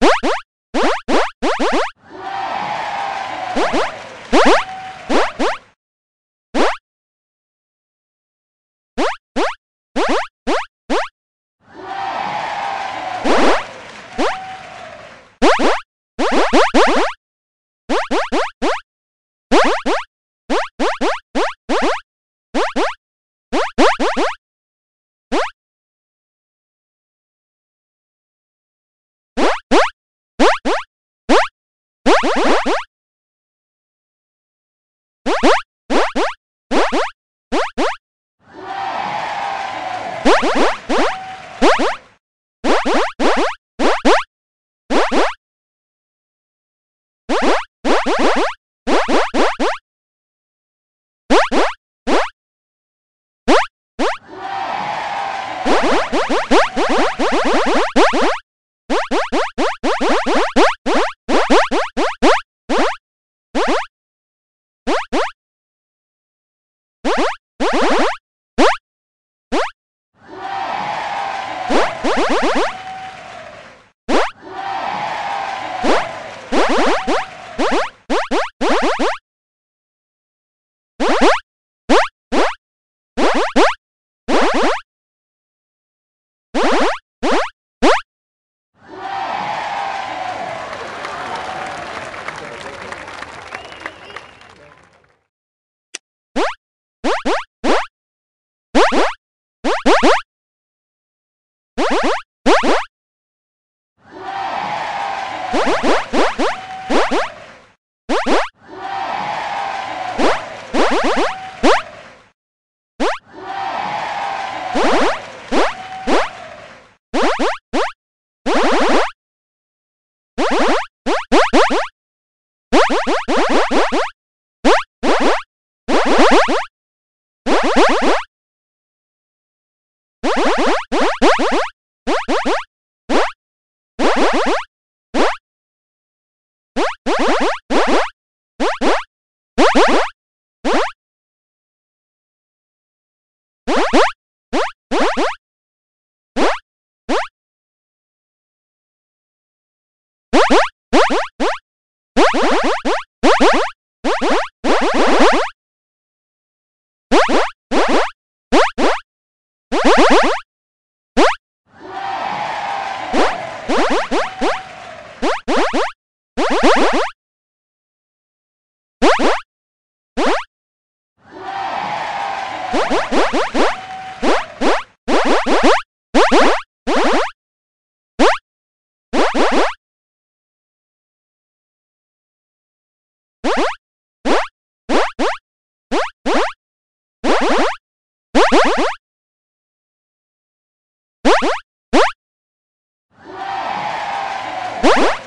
What? What? Woo! What? What?